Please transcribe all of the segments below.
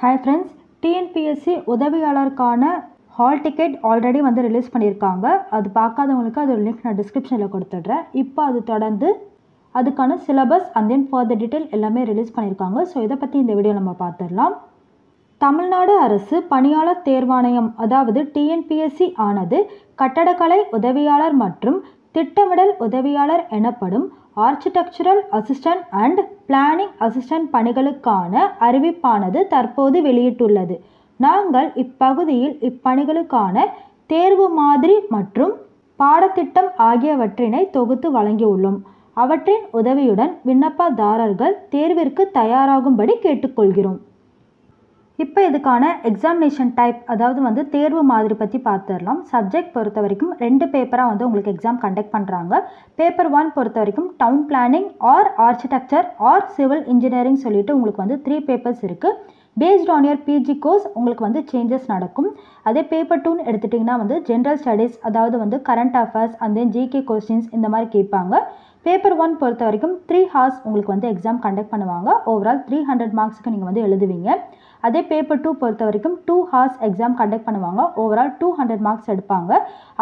Hi friends TNPSC உதவியாளருக்கான hall ticket already வந்து release பண்ணியிருக்காங்க. அது பார்க்காதவங்களுக்கு அது லிங்க் நான் டிஸ்கிரிப்ஷனில் கொடுத்துட்றேன். இப்போ அது தொடர்ந்து அதுக்கான syllabus and then further detail எல்லாமே ரிலீஸ் பண்ணியிருக்காங்க. ஸோ இதை பற்றி இந்த வீடியோ நம்ம பார்த்துடலாம். தமிழ்நாடு அரசு பணியாளர் தேர்வாணையம் அதாவது டிஎன்பிஎஸ்சி ஆனது கட்டடக்கலை உதவியாளர் மற்றும் திட்டமிடல் உதவியாளர் எனப்படும் architectural assistant and planning assistant பணிகளுக்கான அறிவிப்பானது தற்போது வெளியிட்டுள்ளது. நாங்கள் இப்பகுதியில் இப்பணிகளுக்கான தேர்வு மாதிரி மற்றும் பாடத்திட்டம் ஆகியவற்றினை தொகுத்து வழங்கியுள்ளோம். அவற்றின் உதவியுடன் விண்ணப்பதாரர்கள் தேர்விற்கு தயாராகும்படி கேட்டுக்கொள்கிறோம். இப்போ இதுக்கான எக்ஸாமினேஷன் டைப் அதாவது வந்து தேர்வு மாதிரி பற்றி பார்த்துடலாம். சப்ஜெக்ட் பொறுத்த வரைக்கும் ரெண்டு பேப்பராக வந்து உங்களுக்கு எக்ஸாம் கண்டக்ட் பண்ணுறாங்க பேப்பர் ஒன் பொறுத்த வரைக்கும் town planning or architecture or civil engineering சொல்லிட்டு உங்களுக்கு வந்து த்ரீ பேப்பர்ஸ் இருக்குது based on year PG course உங்களுக்கு வந்து சேஞ்சஸ் நடக்கும். அதே பேப்பர் டூன்னு எடுத்துட்டிங்கன்னா வந்து ஜென்ரல் ஸ்டடீஸ் அதாவது வந்து current affairs and then GK questions இந்த மாதிரி கேட்பாங்க. பேப்பர் ஒன் பொறுத்த வரைக்கும் த்ரீ ஹார்ஸ் உங்களுக்கு வந்து எக்ஸாம் கண்டக்ட் பண்ணுவாங்க. ஓவரால் த்ரீ ஹண்ட்ரட் மார்க்ஸ்க்கு நீங்கள் வந்து எழுதுவீங்க. அதே பேப்பர் டூ பொறுத்த வரைக்கும் டூ ஹார்ஸ் எக்ஸாம் கண்டக்ட் பண்ணுவாங்க. ஓவரால் டூ ஹண்ட்ரட் மார்க்ஸ் எடுப்பாங்க.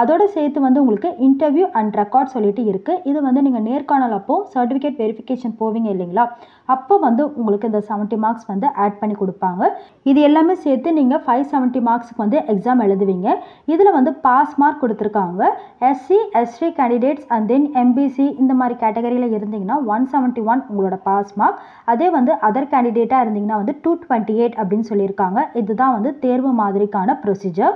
அதோட சேர்த்து வந்து உங்களுக்கு இன்டர்வியூ அண்ட் ரெக்கார்ட் சொல்லிட்டு இருக்குது இது வந்து நீங்கள் நேர்காணல் அப்போ சர்டிஃபிகேட் வெரிஃபிகேஷன் போவீங்க இல்லைங்களா? அப்போ வந்து உங்களுக்கு இந்த செவன்ட்டி மார்க்ஸ் வந்து ஆட் பண்ணி கொடுப்பாங்க. இது எல்லாமே சேர்த்து நீங்கள் ஃபைவ் செவன்ட்டி மார்க்ஸுக்கு வந்து எக்ஸாம் எழுதுவீங்க. இதில் வந்து பாஸ் மார்க் கொடுத்துருக்காங்க. SC ST candidates and then MBC இந்த மாதிரி கேட்டகரியில் இருந்தீங்கன்னா ஒன் செவன்ட்டி ஒன் உங்களோட பாஸ் மார்க் அதே வந்து அதர் கேண்டிடேட்டாக இருந்தீங்கன்னா வந்து டூ டுவெண்ட்டி எயிட் அப்படின்னு சொல்லியிருக்காங்க. இதுதான் வந்து தேர்வு மாதிரிக்கான ப்ரொசீஜர்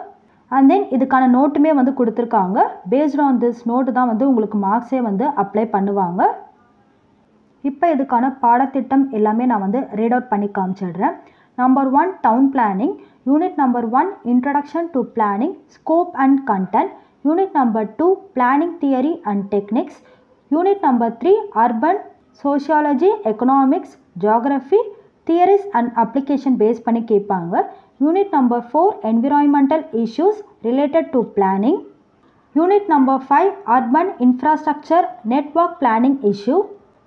அண்ட் தென் இதுக்கான நோட்டுமே வந்து கொடுத்துருக்காங்க. பேஸ்ட் ஆன் திஸ் நோட்டு தான் வந்து உங்களுக்கு மார்க்ஸே வந்து அப்ளை பண்ணுவாங்க. இப்போ இதுக்கான பாடத்திட்டம் எல்லாமே நான் வந்து ரீட் அவுட் பண்ணி காமிச்சிடுறேன். Number one town planning unit number one introduction to planning scope and content unit number two planning theory and techniques unit number three urban sociology economics geography theories and application base பண்ணி கேட்பாங்க. Unit number four environmental issues related to planning unit number five urban infrastructure network planning issue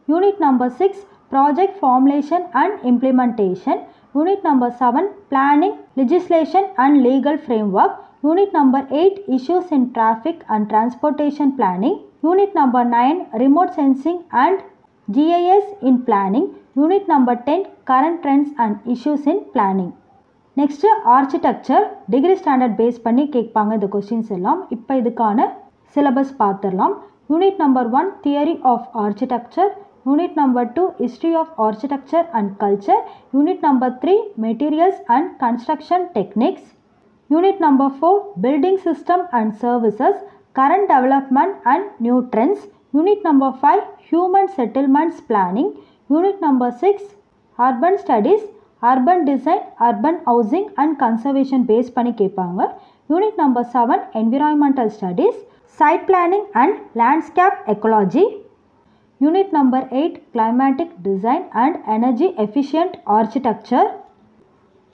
unit number six project formulation and implementation unit number seven planning legislation and legal framework unit number eight issues in traffic and transportation planning unit number nine remote sensing and GIS in planning, unit number 10 current trends and issues in planning. Next architecture degree standard base பண்ணி கேட்பாங்க இந்த questions எல்லாம். இப்போ இதுக்கான syllabus பார்த்துடலாம். Unit number one theory of architecture unit number two history of architecture and culture unit number three materials and construction techniques unit number four building system and services current development and new trends Unit number 5 Human Settlements Planning. Unit number 6 Urban Studies, Urban Design, Urban Housing and Conservation base பண்ணி கேட்பாங்க unit number seven environmental studies site planning and landscape ecology unit number eight climatic design and energy efficient architecture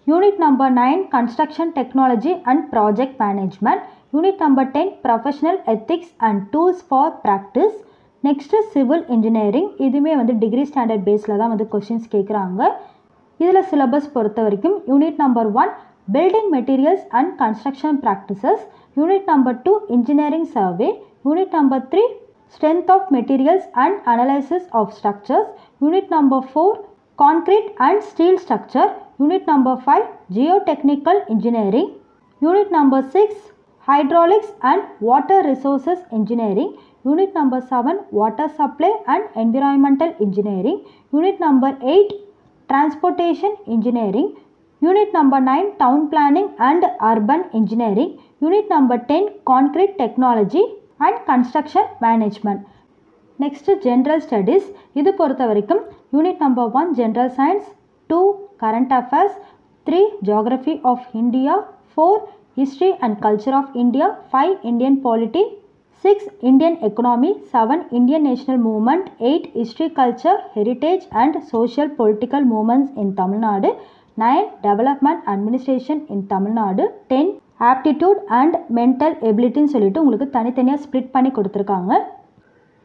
unit number nine construction technology and project management unit number ten professional ethics and tools for practice Next civil engineering இதுவுமே வந்து degree standard பேஸில் தான் வந்து questions கேட்குறாங்க இதில் syllabus பொறுத்த வரைக்கும் unit number one building materials and construction practices unit number two engineering survey unit number three strength of materials and analysis of structures unit number four concrete and steel structure unit number five geotechnical engineering unit number six hydraulics and water resources engineering unit number 7 water supply and environmental engineering unit number 8 transportation engineering unit number 9 town planning and urban engineering unit number 10 concrete technology and construction management next general studies இது பொறுத்த வரைக்கும் unit number one general science two current affairs three geography of India four History and Culture of India, 5 Indian Polity, six Indian economy seven Indian national movement eight history culture heritage and social political movements in Tamil Nadu nine development administration in Tamil Nadu ten aptitude and mental எபிலிட்டின்னு சொல்லிட்டு உங்களுக்கு தனித்தனியாக split பண்ணி கொடுத்துருக்காங்க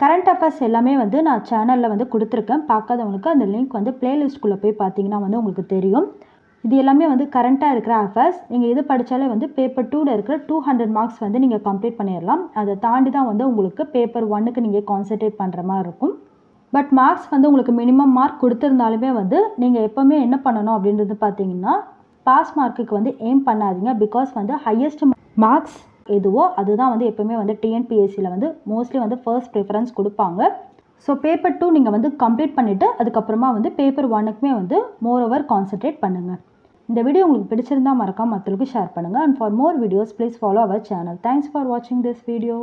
current affairs எல்லாமே வந்து நான் சேனலில் வந்து கொடுத்துருக்கேன் பார்க்காதவங்களுக்கு அந்த லிங்க் வந்து பிளேலிஸ்ட்குள்ளே போய் பார்த்தீங்கன்னா வந்து உங்களுக்கு தெரியும் இது எல்லாமே வந்து கரண்ட்டாக இருக்கிற அஃபேர்ஸ் நீங்கள் இது படித்தாலே வந்து பேப்பர் டூவில் இருக்கிற டூ ஹண்ட்ரட் மார்க்ஸ் வந்து நீங்கள் கம்ப்ளீட் பண்ணிடலாம் அதை தாண்டி தான் வந்து உங்களுக்கு பேப்பர் ஒன்னுக்கு நீங்கள் கான்சென்ட்ரேட் பண்ணுற மாதிரி இருக்கும். பட் மார்க்ஸ் வந்து உங்களுக்கு மினிமம் மார்க் கொடுத்துருந்தாலுமே வந்து நீங்கள் எப்போவுமே என்ன பண்ணணும் அப்படின்றது பார்த்தீங்கன்னா பாஸ் மார்க்குக்கு வந்து எய்ம் பண்ணாதீங்க. பிகாஸ் வந்து ஹையஸ்ட் மார்க்ஸ் எதுவோ அதுதான் வந்து எப்போவுமே வந்து டிஎன்பிஎஸ்சியில் வந்து மோஸ்ட்லி வந்து ஃபர்ஸ்ட் ப்ரிஃபரன்ஸ் கொடுப்பாங்க. ஸோ பேப்பர் டூ நீங்கள் வந்து கம்ப்ளீட் பண்ணிவிட்டு அதுக்கப்புறமா வந்து பேப்பர் ஒன்னுக்குமே வந்து மோர் ஓவர் கான்சென்ட்ரேட் பண்ணுங்கள் இந்த வீடியோ உங்களுக்கு பிடிச்சிருந்தா மறக்காம மற்றவங்களுக்கு ஷேர் பண்ணுங்கள் and for more videos please follow our channel thanks for வாட்சிங் திஸ் வீடியோ